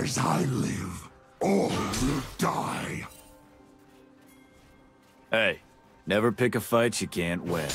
As I live, all will die. Hey, never pick a fight you can't win.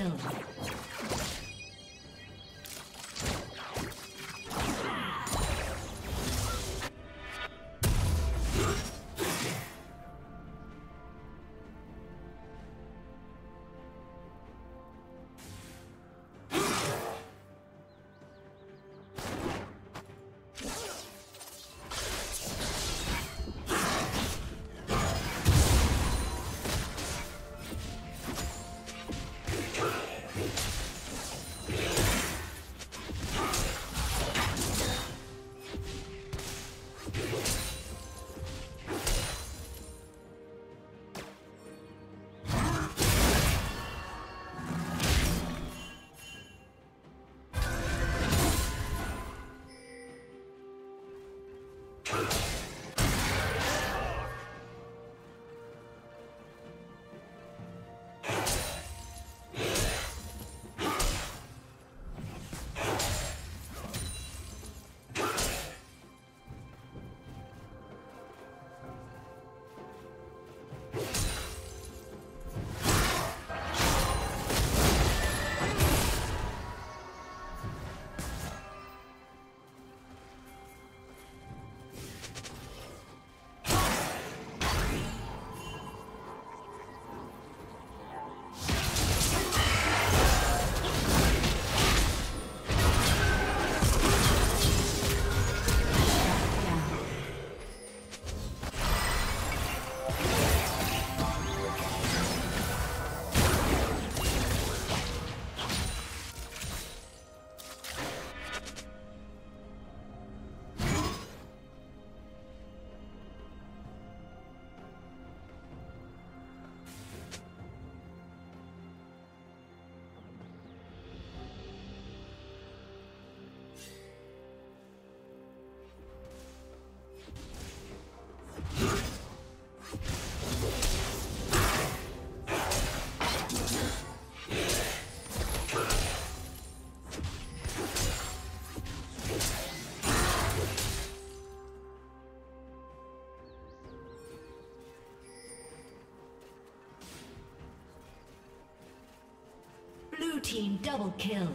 killed. Team double kill.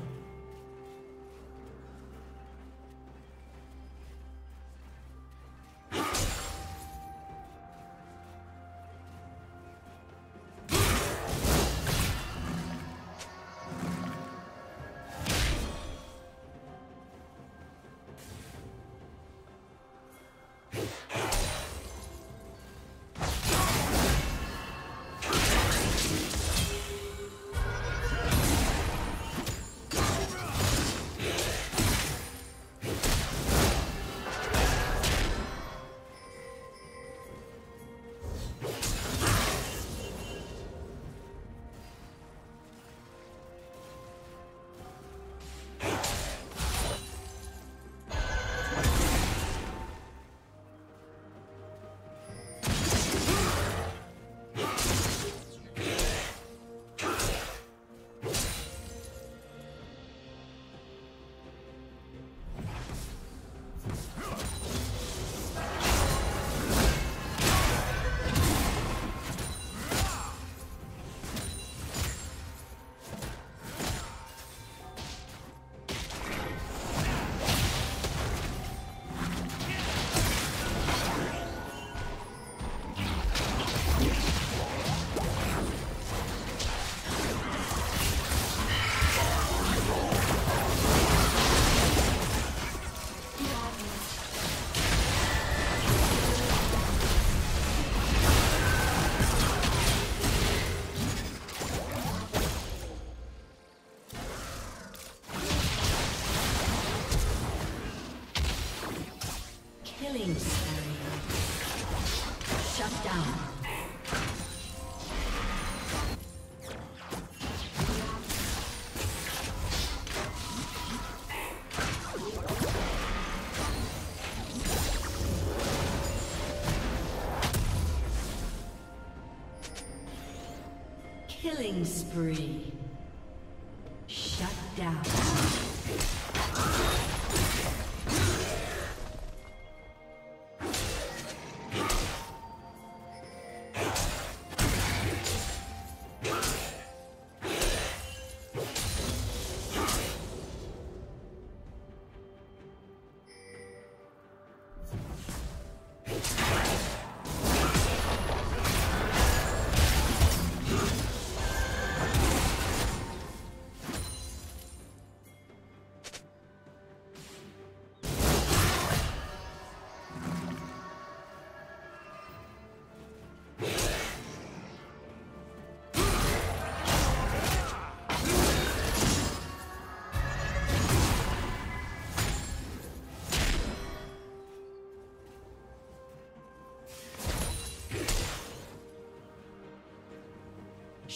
Spree.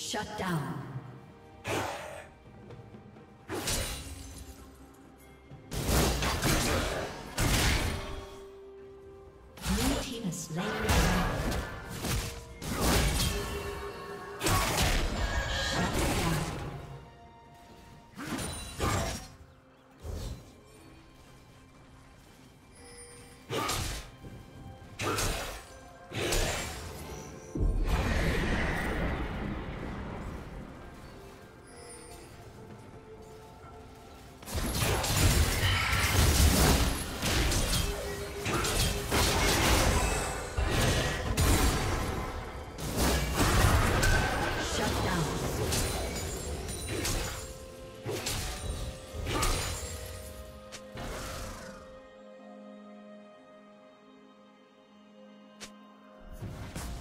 Shut down.